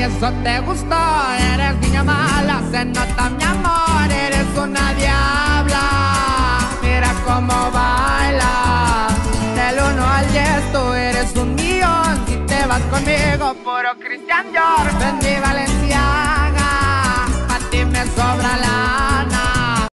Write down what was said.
y eso te gustó. Eres niña mala, se nota mi amor. Eres una diabla, mira cómo baila. Del uno al 10 tú eres un millón. Si te vas conmigo, puro Cristian Dior. Vendí Valenciaga, a ti me sobra la